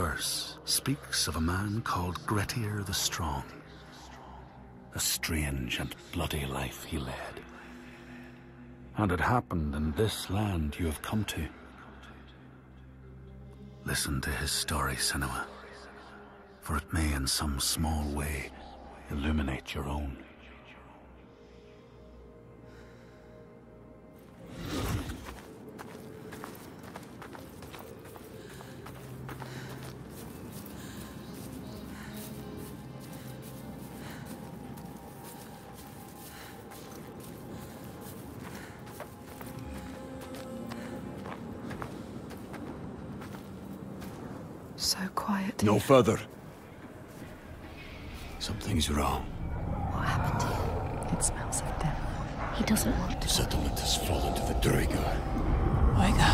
verse speaks of a man called Grettir the Strong. A strange and bloody life he led. And it happened in this land you have come to. Listen to his story, Senua, for it may in some small way illuminate your own. So quiet. No here. further. Something's wrong. What happened here? It smells of death. He doesn't want The settlement has fallen to the Draugar. Oiga,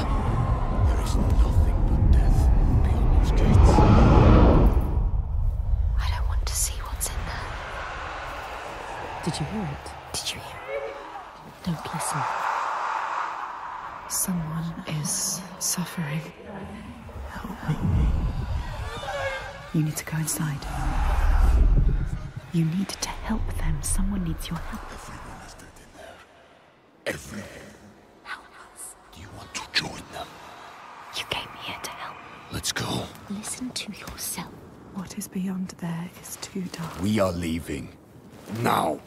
There is nothing but death beyond those gates. I don't want to see what's in there. Did you hear it? Did you hear? it? Don't listen. Someone is suffering. Help me. You need to go inside. You need to help them. Someone needs your help. Everyone has died in there. Everyone. Help us. Do you want to join them? You came here to help. Let's go. Listen to yourself. What is beyond there is too dark. We are leaving. Now.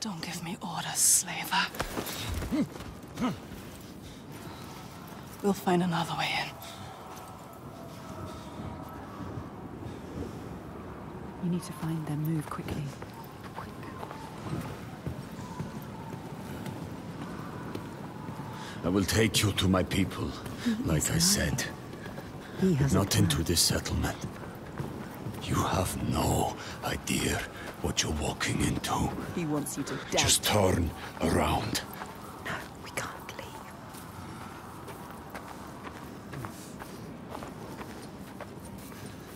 don't give me orders, slaver. Hmm. Hmm. We'll find another way in. You need to find them. Move quickly. I will take you to my people, like I said. He has Not into this settlement. You have no idea what you're walking into. He wants you to death. Just turn around. No, we can't leave.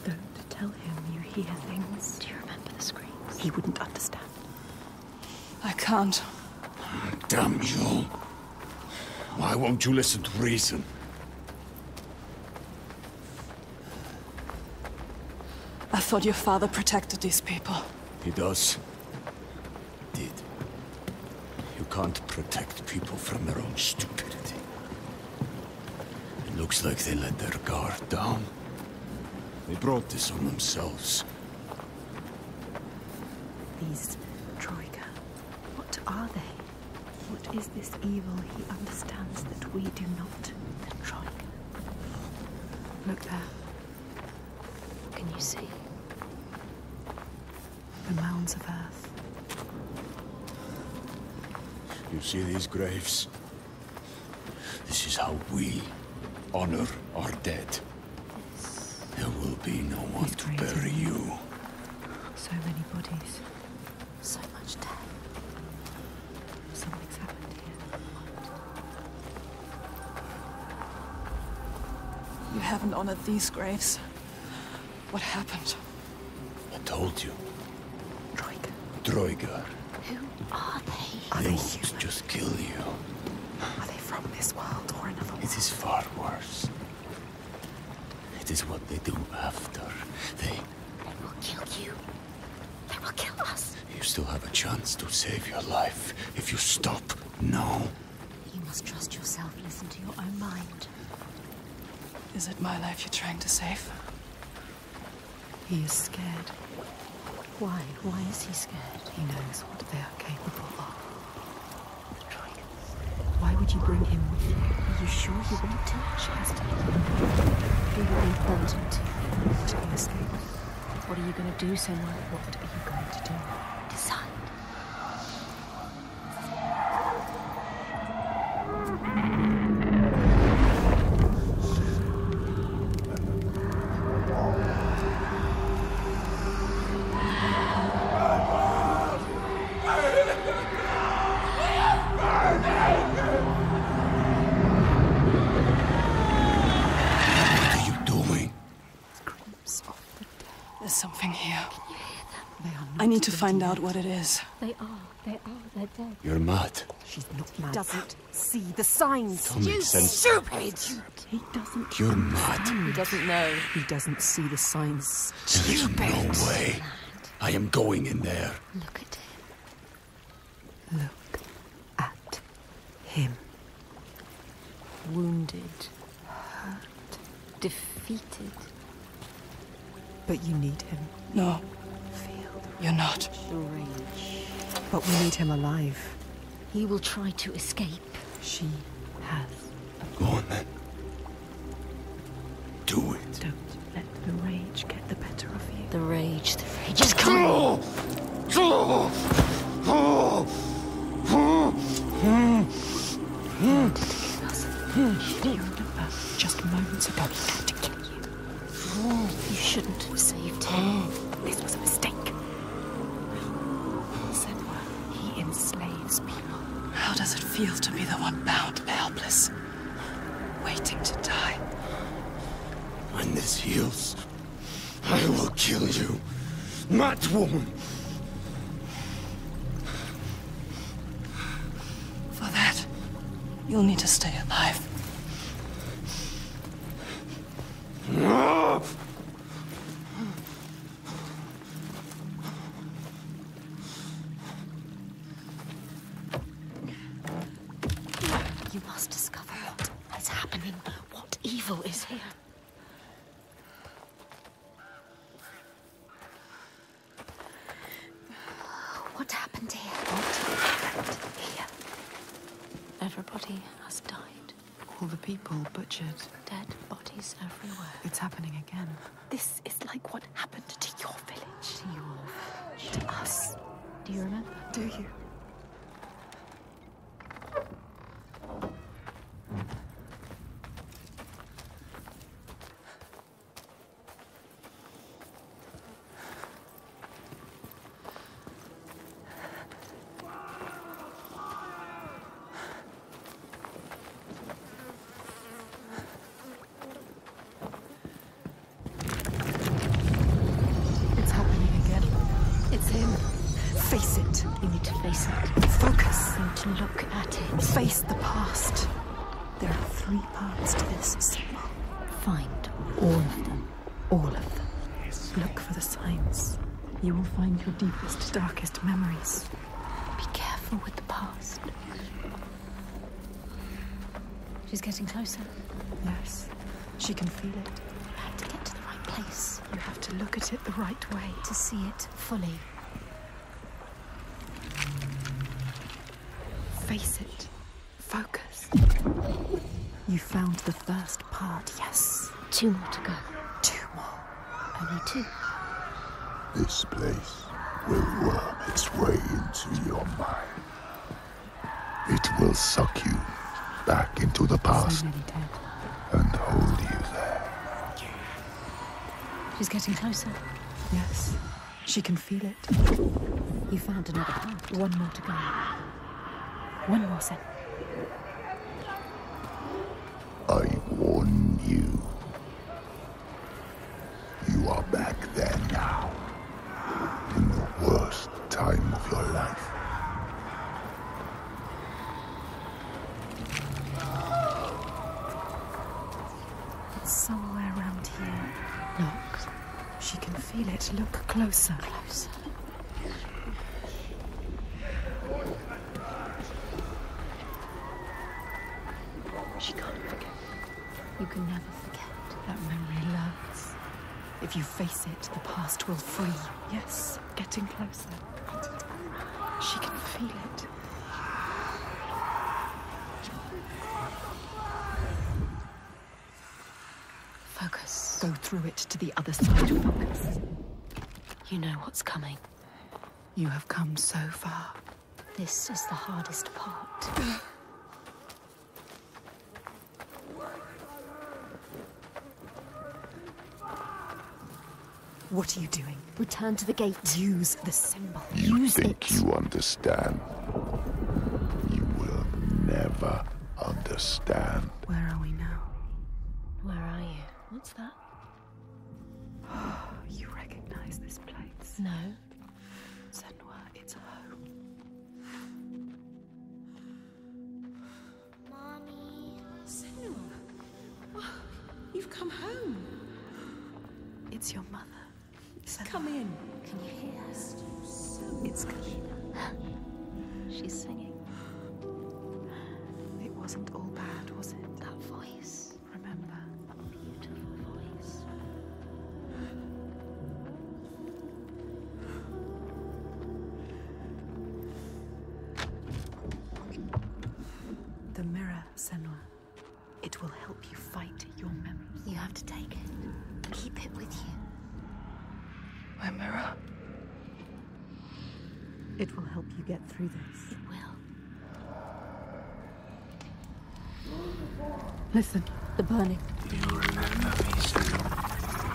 Don't tell him you hear things. Do you remember the screams? He wouldn't understand. I can't. Ah, damn you. Why won't you listen to reason? I thought your father protected these people. He does. Did. You can't protect people from their own stupidity. It looks like they let their guard down. They brought this on themselves. These Troika, what are they? What is this evil he understands that we do not? The Troika. Look there, Can you see? the mounds of earth. You see these graves? This is how we honor our dead. There will be no one to bury you. So many bodies. So much haven't honored these graves. What happened? I told you. Troika. Draugar. Who are they? Are They they won't human? just kill you. Are they from this world or another world? It is far worse. It is what they do after. They... They will kill you. They will kill us. You still have a chance to save your life if you stop now. You must trust yourself. Listen to your own mind. Is it my life you're trying to save? He is scared. Why? Why is he scared? He knows what they are capable of. The. Why would you bring him with you? Are you sure you want to? She has to. Who will be important to? Escape. What are you going to do, Senua? What are you going to do? Need to find out what it is. They are. They are. They're dead. You're mad. She's not mad. Doesn't see the signs. Don't make. Stupid! He doesn't. You're mad. He doesn't know. He doesn't see the signs. There is no way. I am going in there. Look at him. Look at him. Wounded. Hurt. Defeated. But you need him. No, Feel. You're not. The rage. But we need him alive. He will try to escape. She has. Go on then. Do it. Don't let the rage get the better of you. The rage. The rage is coming. Remember, just moments ago, he tried to kill you. You shouldn't have saved him. This was a mistake. Senua, he enslaves people. How does it feel to be the one bound, and helpless, waiting to die? When this heals, I will kill you. Mad woman. For that, you'll need to stay alive. You must discover what is happening. What evil is here? What happened here? What happened here? Everybody has died. All the people butchered. Dead bodies everywhere. It's happening again. This is like what happened to your village. To your village. To us. Do you remember? Do you? It's happening again. It's him. Face it. You need to face it. Focus. You need to look at it. Face the past. There are three parts to this, Sigma. Find all of them. All of them. Look for the signs. You will find your deepest, darkest memories. Be careful with the past. She's getting closer. Yes, she can feel it. You have to get to the right place You have to look at it the right way. to see it fully. Face it. Focus. You found the first part, yes. Two more to go. Two more. Only two. This place will worm its way into your mind. It will suck you back into the So past many dead. and hold you there. She's getting closer. Yes, she can feel it. You found another part. One more to go. One more, Sen. I warn you. You are back there now. In the worst time of your life. It's somewhere around here. Look. She can feel it. Look closer. Closer. If you face it, the past will free you. Yes, getting closer. She can feel it. Focus. Go through it to the other side. Focus. You know what's coming. You have come so far. This is the hardest part. What are you doing? Return to the gate. Use the symbol. You Use think it. you understand. You will never understand. Where are we now? Where are you? What's that? You recognize this place? No. Senua, it's home. Mommy. Senua. You've come home. It's your mother. Come in. Can you hear her? It's Galena. She's singing. It wasn't all bad, was it? That voice. Remember? Beautiful voice. The mirror, Senua. It will help you fight your memories. You have to take it. Keep it with you. My mirror. It will help you get through this. It will. Listen, The burning. You remember Easter?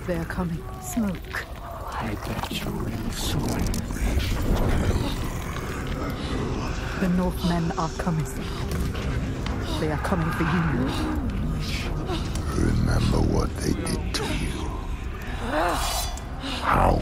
they are coming. Smoke. I bet you will soon. The Northmen are coming. They are coming for you. Remember what they did to you. How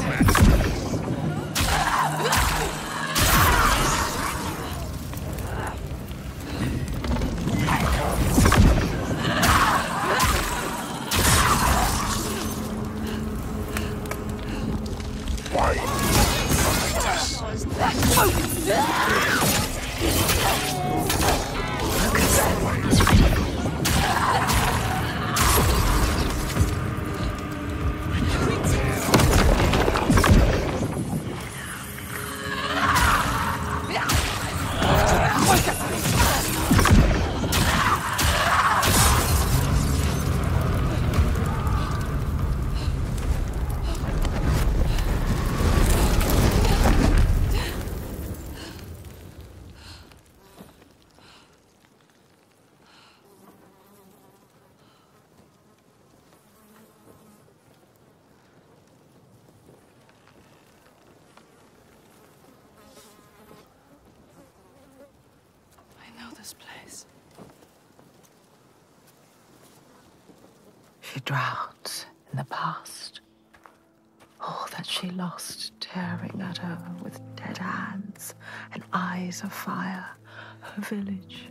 She drowns in the past. All that she lost, tearing at her with dead hands and eyes of fire. Her village,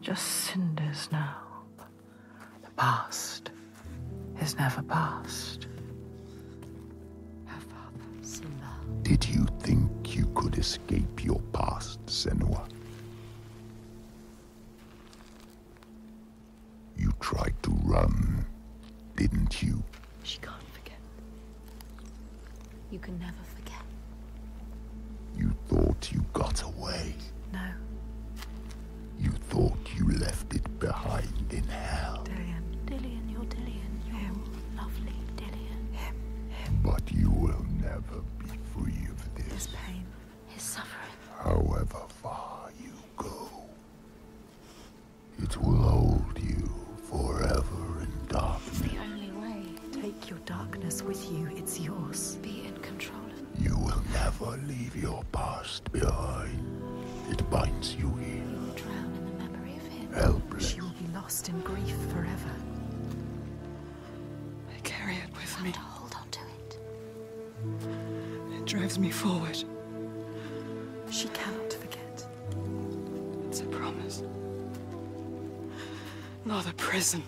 just cinders now. The past is never past. Her father. Simba. Did you think you could escape your past, Senua? You tried to run, didn't you? She can't forget. You can never forget. It drives me forward. She cannot forget. It's a promise. Not a prison.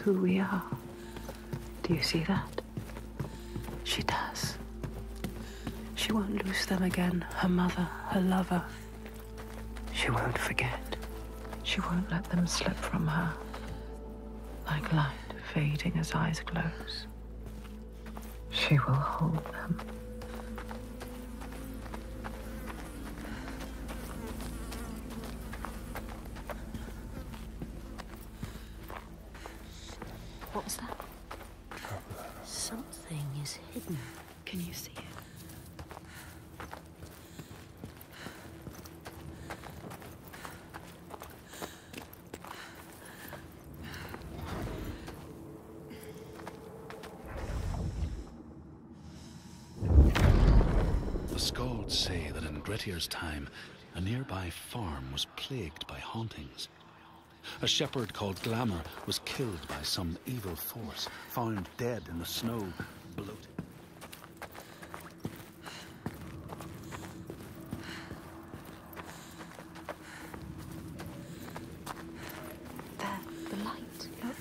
Who we are. Do you see that? She does. She won't lose them again. Her mother, her lover. She won't forget. She won't let them slip from her. Like light fading as eyes close. She will hold them. What was that? Something is hidden. Can you see it? The Say that in Grettir's time, a nearby farm was plagued by hauntings. A shepherd called Glámr was killed by some evil force, found dead in the snow, bloated. There, the light. Look.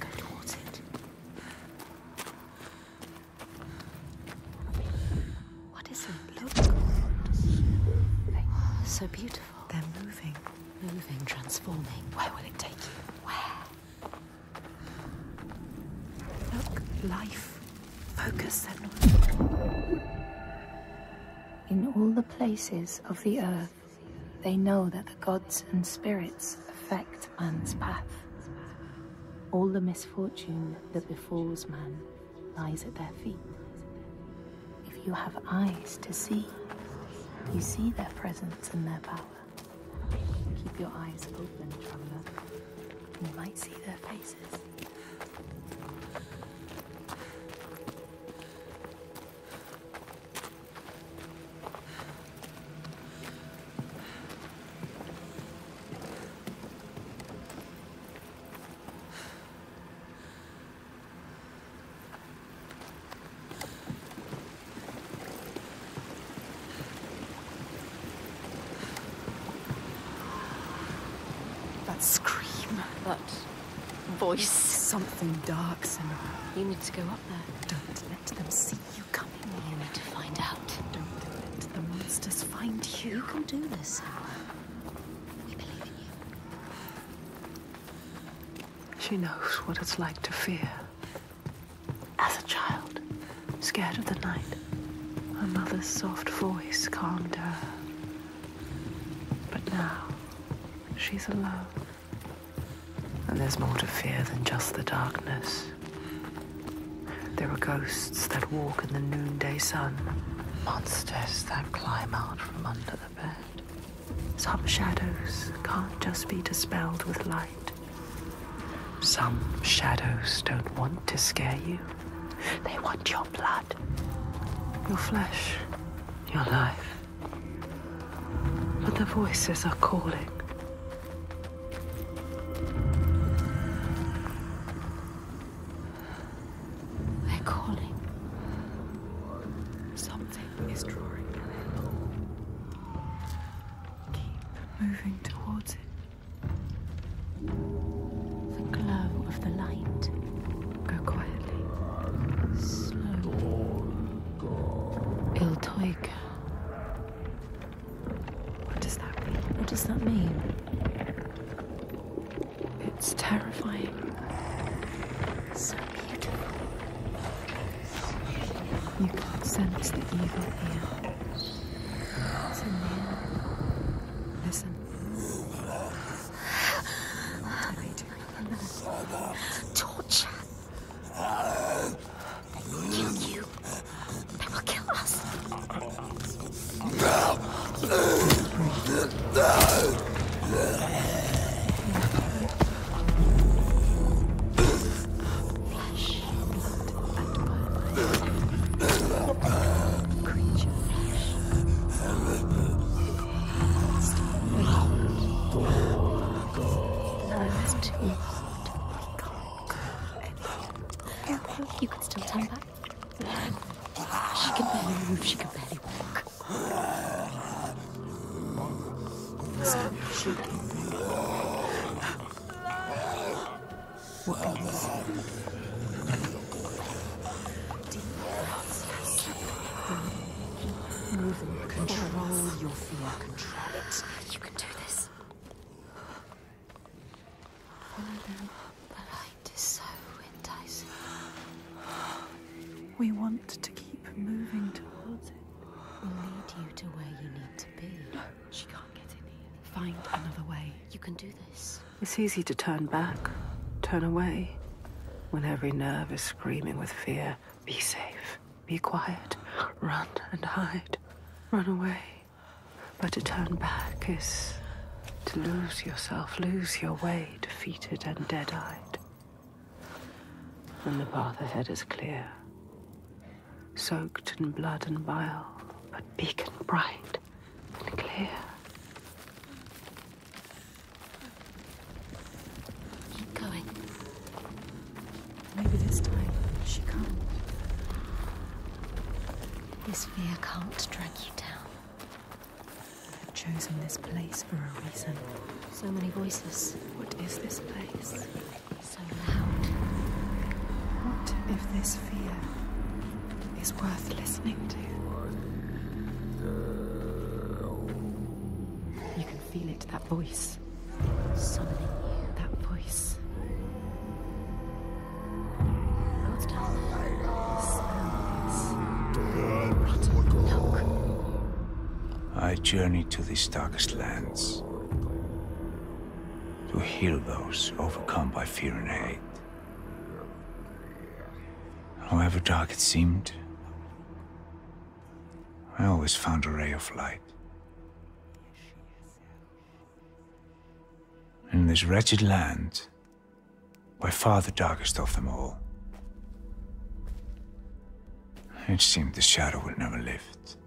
Go towards it. What is it? Look. So beautiful. They're moving. Moving, transforming. Where will it take you? Where? Look, life. Focus, they're not. In all the places of the earth, they know that the gods and spirits affect man's path. All the misfortune that befalls man lies at their feet. If you have eyes to see, you see their presence and their power. Keep your eyes open, traveler. You might see their faces. Voice. Something dark, Simba. You need to go up there. Don't let them see you coming. You need to find out. Don't let the monsters find You you. can do this, Sarah. We believe in you. She knows what it's like to fear. As a child, scared of the night, her mother's soft voice calmed her. But now, she's alone. There's more to fear than just the darkness. There are ghosts that walk in the noonday sun, monsters that climb out from under the bed. Some shadows can't just be dispelled with light. Some shadows don't want to scare you. They want your blood, your flesh, your life. But the voices are calling. Hot. You can still turn back. She can barely move. She can barely walk. Stop shooting. Control your fear. Control it. You can do this. The light is so enticing. We want to keep moving towards it. We'll lead you to where you need to be. No, She can't get in here. Find another way. You can do this. It's easy to turn back, turn away, when every nerve is screaming with fear. Be safe, be quiet, run and hide, run away. But to turn back is to lose yourself, lose your way, defeated and dead eyed. And the path ahead is clear, soaked in blood and bile, but beacon bright and clear. Keep going. Maybe this time she can't. This fear can't drag you down. Chosen this place for a reason. So many voices. What is this place? So loud. What if this fear is worth listening to? You can feel it, that voice. Summoning you. Journey to these darkest lands to heal those overcome by fear and hate. However dark it seemed, I always found a ray of light. In this wretched land, by far the darkest of them all, it seemed the shadow would never lift.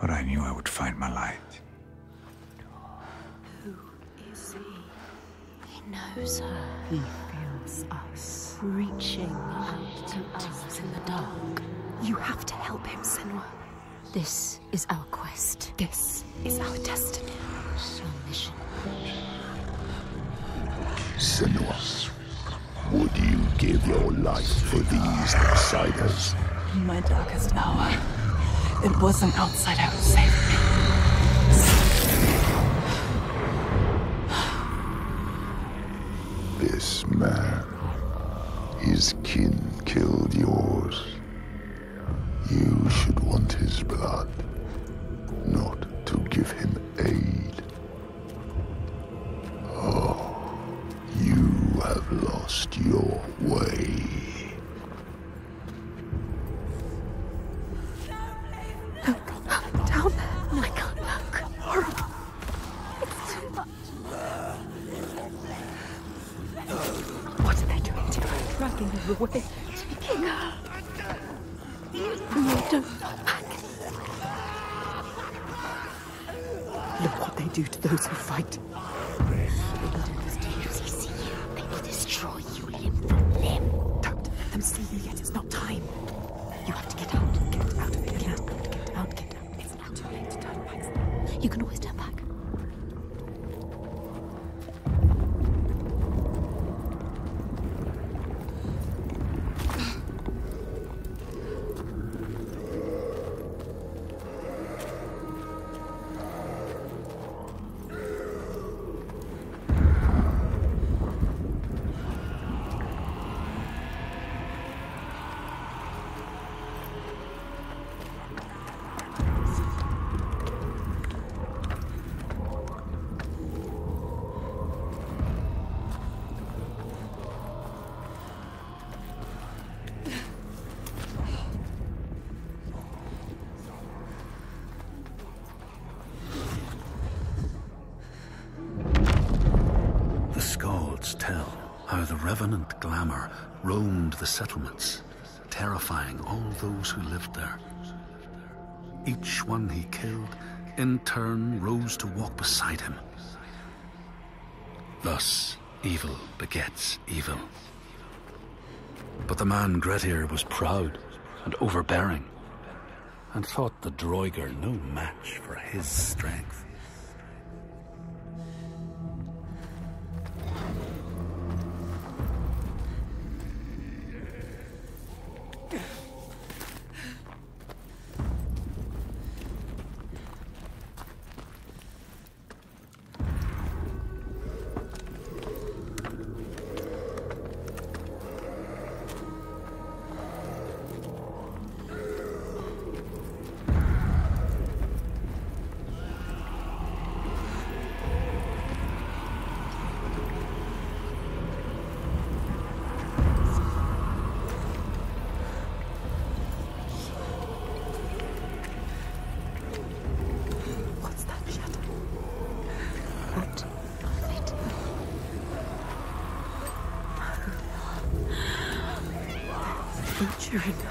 But I knew I would find my light. Who is he? He knows her. He feels us. Reaching out to us in the dark. You have to help him, Senua. This is our quest. This is our destiny. Our mission. Senua, would you give your life for these outsiders? In my darkest hour, it was an outsider who saved me. This man, his kin killed yours. You should want his blood, not to give him aid. Oh, you have lost your way. Revenant Glámr roamed the settlements, terrifying all those who lived there. Each one he killed, in turn, rose to walk beside him. Thus, evil begets evil. But the man Grettir was proud and overbearing, and thought the Draugar no match for his strength. Karen.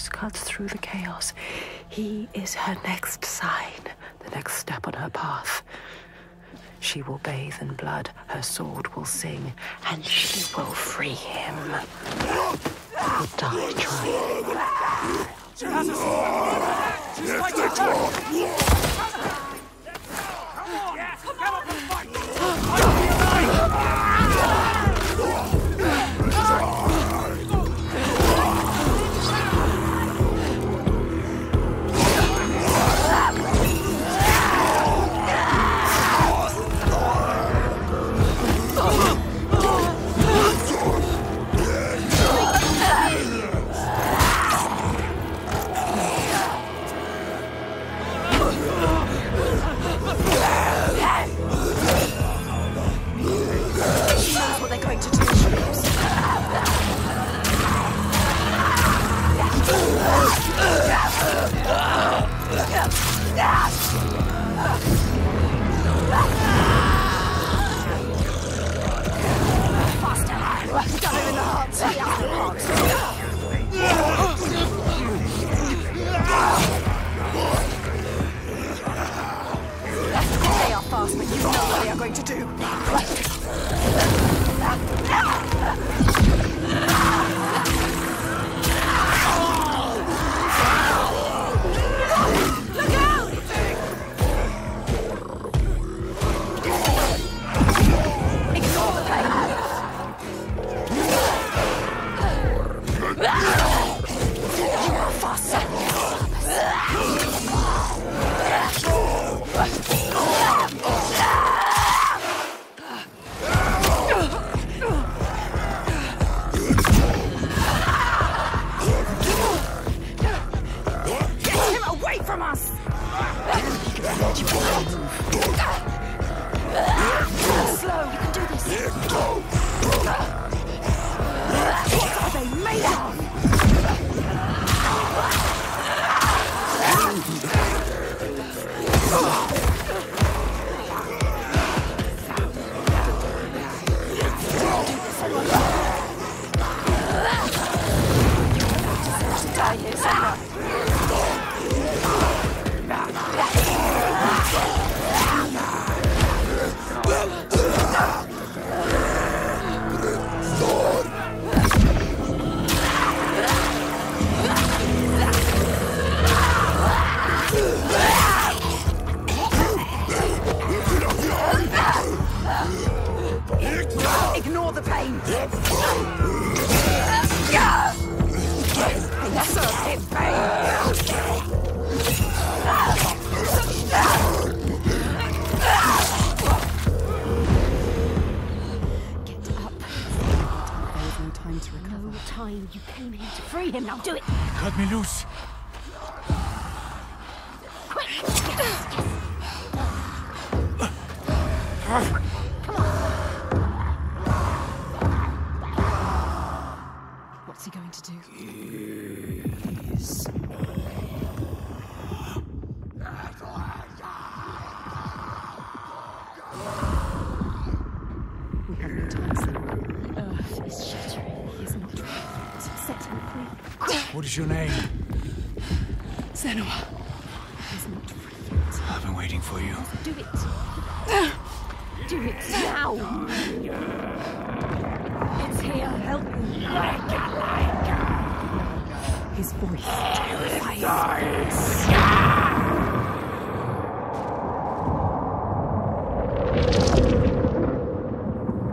voice cuts through the chaos. He is her next sign, the next step on her path. She will bathe in blood, her sword will sing, and she will free him. He'll die trying. She has a sword! She's! going to do.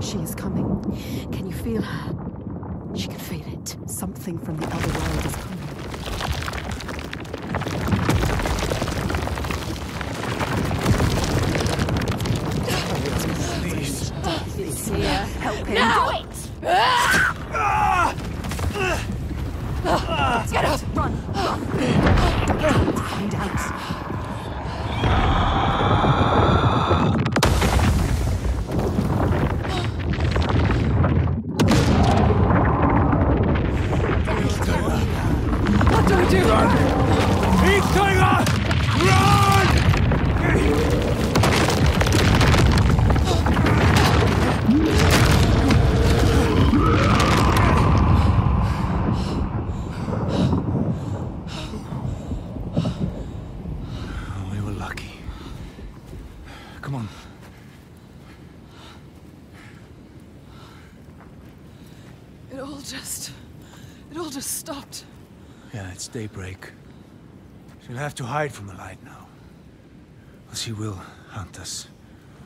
She is coming. Can you feel her? She can feel it. Something from the other world is coming. Please. It's here. Help him. Now it. Get out! Run! Run! Find out. What do we do? Run! Eat Tiger! Run! We were lucky. Come on. It all just. It all just stopped. Yeah, it's daybreak. She'll have to hide from the light now. But he will hunt us.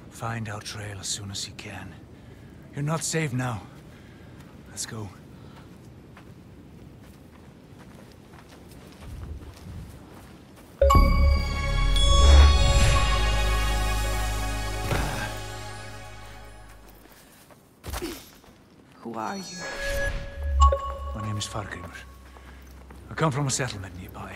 Find our trail as soon as he can. You're not safe now. Let's go. Who are you? My name is Fargrimur. I come from a settlement nearby.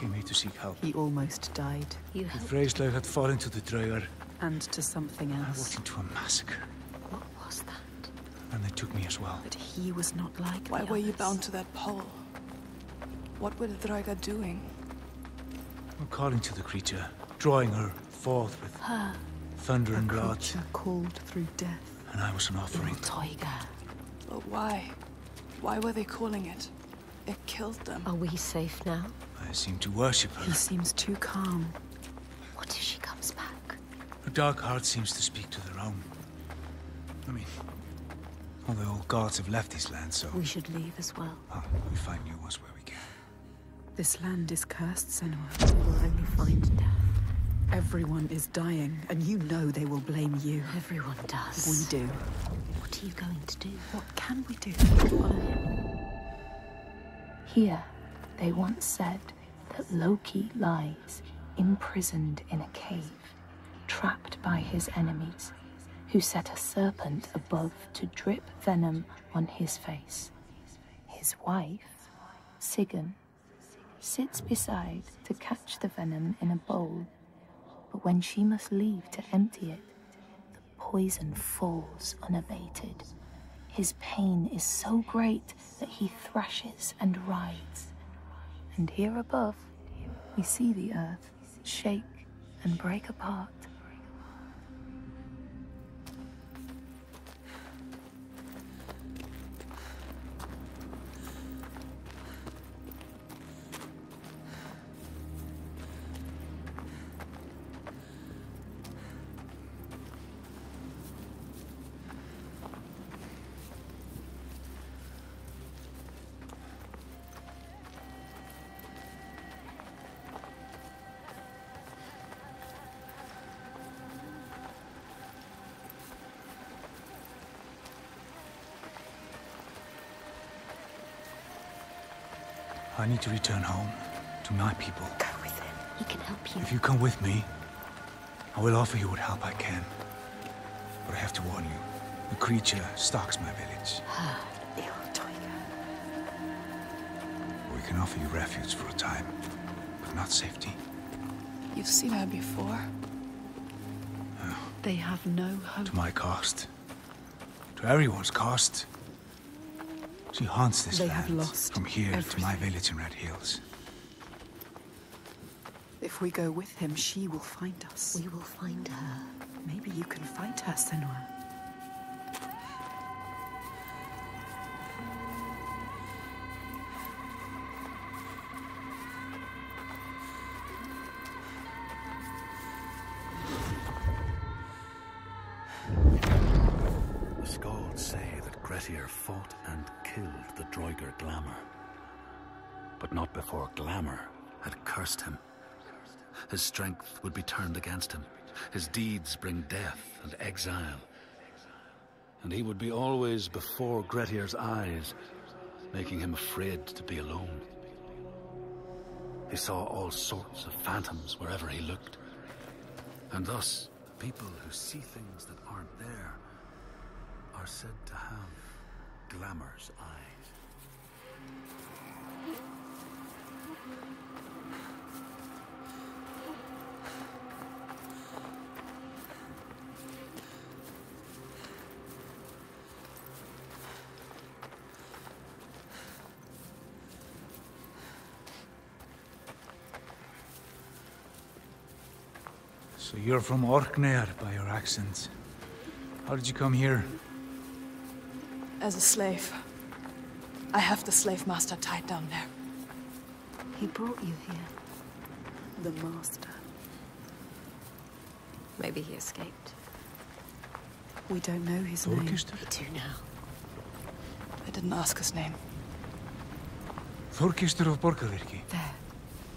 I came here to seek help. He almost died. You The helped. Freyslaug had fallen to the Draugar. And to something else. I else. walked into a massacre, What was that? and they took me as well. But he was not like Why the were you bound to that pole? What were the Draugar doing? I'm calling to the creature, drawing her forth with Her. thunder A and blood, creature called through death. and I was an offering. Toiga. But why? Why were they calling it? It killed them. Are we safe now? I seem to worship He her. seems too calm. What if she comes back? Her dark heart seems to speak to their own. I mean, all the old gods have left this land, so We should leave as well. well, we find new ones where we can. This land is cursed, Senua. We will only find death. Everyone is dying, and you know they will blame you. Everyone does. We do. What are you going to do? What can we do? Follow him. Here, they once said that Loki lies imprisoned in a cave, trapped by his enemies, who set a serpent above to drip venom on his face. His wife, Sigyn, sits beside to catch the venom in a bowl, but when she must leave to empty it, the poison falls unabated. His pain is so great that he thrashes and writhes. And here above, we see the earth shake and break apart. Need to return home to my people. Go with him. He can help you. If you come with me, I will offer you what help I can. But I have to warn you, The creature stalks my village. Ah, ill Toyga. We can offer you refuge for a time, but not safety. You've seen her before. They have no hope. To my cost. To everyone's cost. She haunts this They land. have lost From here to my village in Red Hills. If we go with him, she will find us. We will find her. Maybe you can fight her, Senua. Glámr had cursed him. His strength would be turned against him. His deeds bring death and exile. And he would be always before Grettir's eyes, making him afraid to be alone. He saw all sorts of phantoms wherever he looked. And thus, people who see things that aren't there are said to have Glámr's eyes. So you're from Orkneyar by your accent. How did you come here? As a slave. I have the slave master tied down there. He brought you here. The master. Maybe he escaped. We don't know his name. Thórgestr? We do now. I didn't ask his name. Thórgestr of Borgarvirki. There.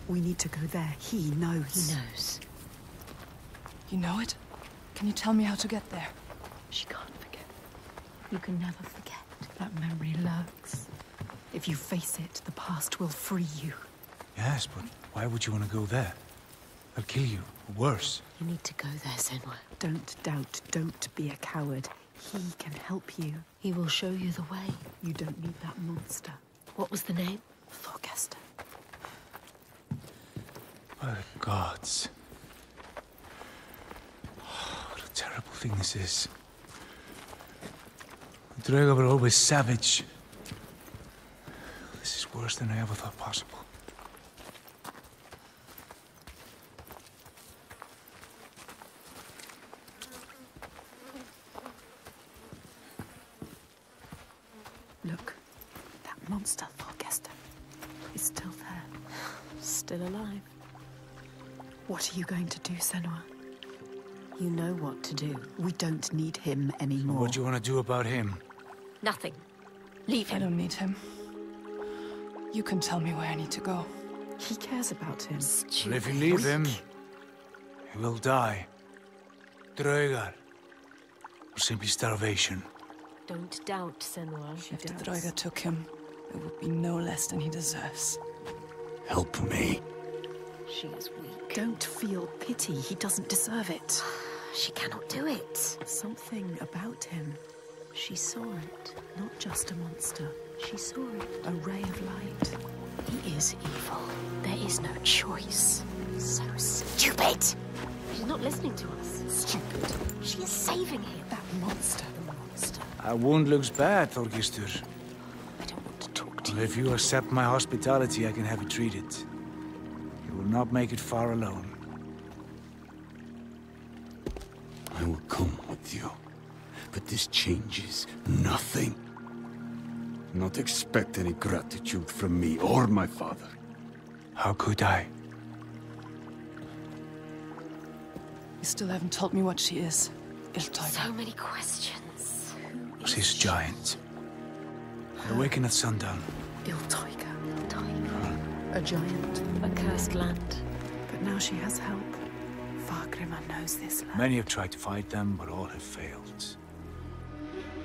We need to go there. He knows. He knows. You know it? Can you tell me how to get there? She can't forget. You can never forget. That memory lurks. If you face it, the past will free you. Yes, but why would you want to go there? They'll kill you. or Worse. You need to go there, Senua. Don't doubt. Don't be a coward. He can help you. He will show you the way. You don't need that monster. What was the name? Thórgestr. By the gods. What a terrible thing this is. The Draugar were always savage. This is worse than I ever thought possible. Look. That monster, Thórgestr, is still there. Still alive. What are you going to do, Senua? You know what to do. We don't need him anymore. What do you want to do about him? Nothing. Leave him. I don't need him. You can tell me where I need to go. He cares about him. Well, if you leave him, he will die. Draugar. Or simply starvation. Don't doubt, Senua. If the Draugar took him, it would be no less than he deserves. Help me. She is weak. Don't feel pity. He doesn't deserve it. She cannot do it. Something about him. She saw it. Not just a monster. She saw it. A ray of light. He is evil. There is no choice. So stupid. She's not listening to us. Stupid. She is saving him. That monster. The monster. Our wound looks bad, Thórgestr. I don't want to talk to Well, you. if you accept my hospitality, I can have it treated. You will not make it far alone. I will come with you. But this changes nothing. Not expect any gratitude from me or my father. How could I? You still haven't told me what she is. Illtauga. So many questions. Was this giant? Awaken at sundown. Illtauga. Tiger. A giant. A cursed land. But now she has help. Fargrimur knows this land. Many have tried to fight them, but all have failed.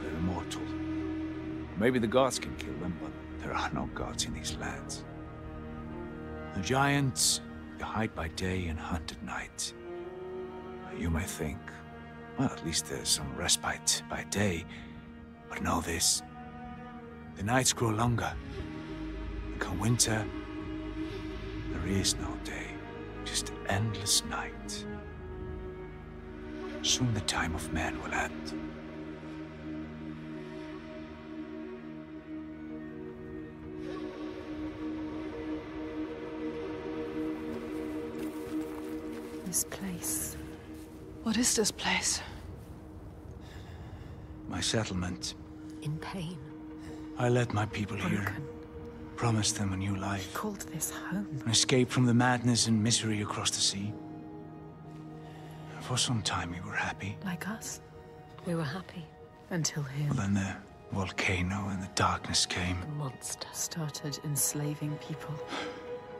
They're immortal. Maybe the gods can kill them, but there are no gods in these lands. The giants, hide by day and hunt at night. You may think, Well, at least there's some respite by day. But know this. The nights grow longer. And come winter, there is no day. Just endless night. Soon the time of man will end. This place. What is this place? My settlement. In pain. I led my people here. Promised them a new life. Called this home. An escape from the madness and misery across the sea. For some time we were happy. Like us. We were happy. Until him. Well, then the volcano and the darkness came. The monster. Started enslaving people.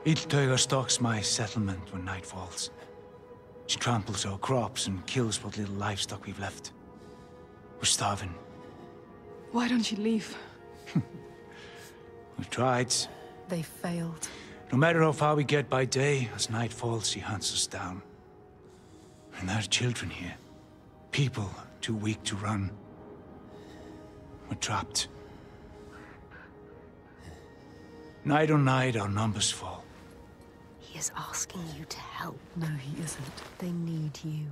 Illtauga stalks my settlement when night falls. She tramples our crops and kills what little livestock we've left. We're starving. Why don't you leave? We've tried. They failed. No matter how far we get by day, as night falls, she hunts us down. And there are children here. People too weak to run. We're trapped. Night on night, our numbers fall. He is asking you to help. No, he isn't. They need you.